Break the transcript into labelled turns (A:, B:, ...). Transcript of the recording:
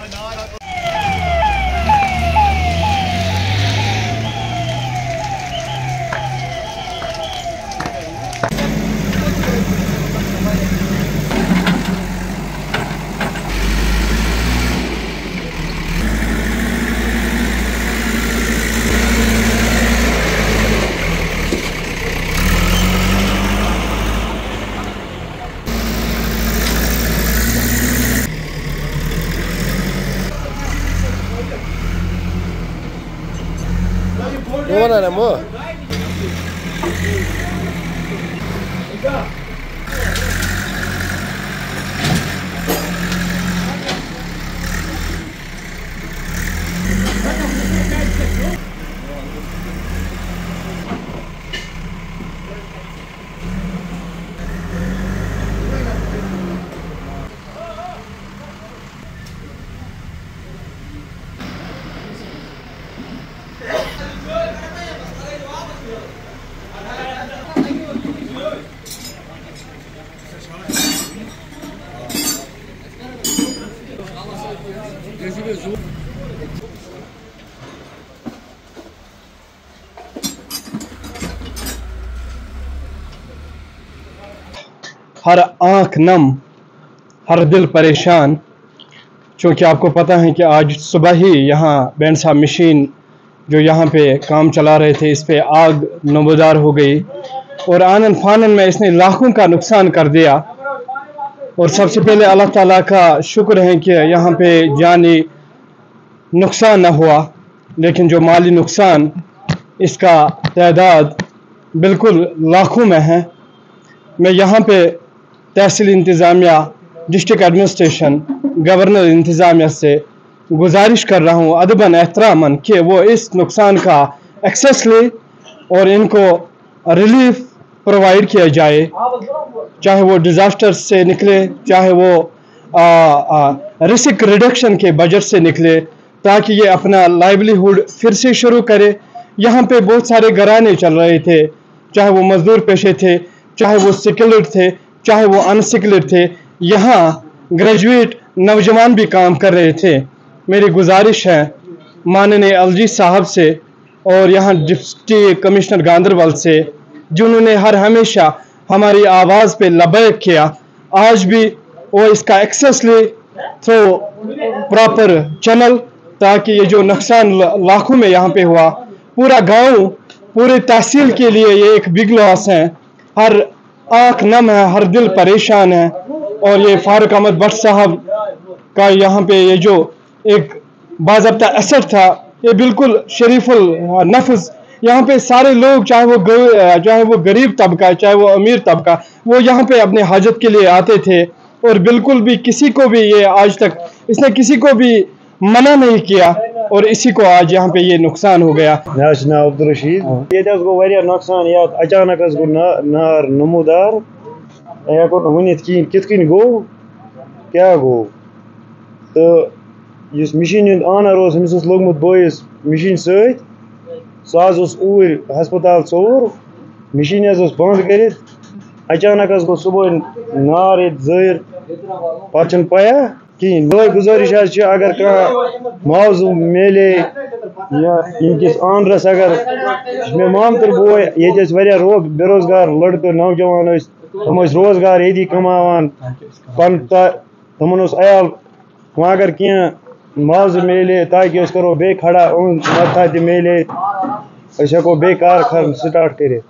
A: Aynen. Demorando, né, amor? Vem cá. ہر آنکھ نم، ہر دل پریشان، چونکہ آپ کو پتا ہے کہ آج صبح ہی یہاں بینسا مشین جو یہاں پہ کام چلا رہے تھے، اس پہ آگ نمودار ہو گئی۔ اور آنن فانن میں اس نے لاکھوں کا نقصان کر دیا۔ اور سب سے پہلے اللہ تعالیٰ کا شکر ہے کہ یہاں پہ جانی نقصان نہ ہوا، لیکن جو مالی نقصان اس کا تعداد بالکل لاکھوں میں ہے۔ میں یہاں پہ تحصیل انتظامیہ، ڈسٹرکٹ ایڈمنسٹریشن، گورنر انتظامیہ سے گزارش کر رہا ہوں، ادباً احتراماً، کہ وہ اس نقصان کا ایکسیس لے اور ان کو ریلیف پروائیڈ کیا جائے۔ چاہے وہ ڈیزاسٹر سے نکلے، چاہے وہ رسک ریڈکشن کے بجٹ سے نکلے۔ تاکہ یہ اپنا لائیولیہڈ پھر سے شروع کرے۔ یہاں پہ بہت سارے گرانے چل رہے تھے۔ چاہے وہ مزدور پیشے تھے، چاہے وہ سیکولر تھے، چاہے وہ انسیکولر تھے۔ یہاں گریجویٹ نوجوان بھی کام کر رہے تھے۔ میری گزارش ہے، ماننے الجی صاحب سے اور یہاں ڈپٹی کمشنر گاندربل سے، جنہوں نے ہر ہمیشہ ہماری آواز پہ لبیک کیا، آج بھی وہ اس کا ایکسیس لے تھرو پراپر چینل تاکہ یہ جو نقصان لاکھوں میں یہاں پہ ہوا، پورا گاؤں، پورے تحصیل کے لیے یہ ایک بگ لاس ہے۔ ہر آنکھ نم ہے، ہر دل پریشان ہے۔ اور یہ فاروق احمد بٹ صاحب کا یہاں پہ یہ جو ایک باضابطہ اثر تھا، یہ بالکل شریف النفذ یہاں پہ سارے لوگ، چاہے وہ چاہے وہ غریب طبقہ، چاہے وہ امیر طبقہ، وہ یہاں پہ اپنے حاجت کے لیے آتے تھے۔ اور بالکل بھی کسی کو بھی یہ آج تک اس نے کسی کو بھی منع نہیں کیا اور اسی کو آج یہاں پہ یہ نقصان ہو گیا۔
B: نا عبدالرشید، یہ گو واریاہ نقصان یا اچانک اس گو نار نمودار۔ یا کون ہونیت کین کت کین گو؟ کیا گو؟ تو اس مشین ہند ہمیس اس ہمس لوگمت بوئس مشین ست سہ اس اوئر ہسپتال ژور مشین اس بند کرت اچانک اس گو صبح نار زیر ظاہر پایا۔ پَیہ کِہیٖنۍ میٲنۍ اگر کانٛہہ معاوضہٕ میلے یا ییٚمکِس آنرَس اگر مےٚ مامتٕر بوے ییٚتہِ ٲسۍ رو، بے روزگار لٔڑکہٕ نوجوان ٲسۍ تِم ٲسۍ روزگار ییٚتی کَماوان پَنُن تِمَن اوس عیال وۄنۍ اگر کینٛہہ معاوضہٕ میلے تاکہِ أسۍ کَرو کھڑا یِہُنٛد مدتھا تہِ میلے أسۍ کار کَرُن سٹاٹ کٔرِتھ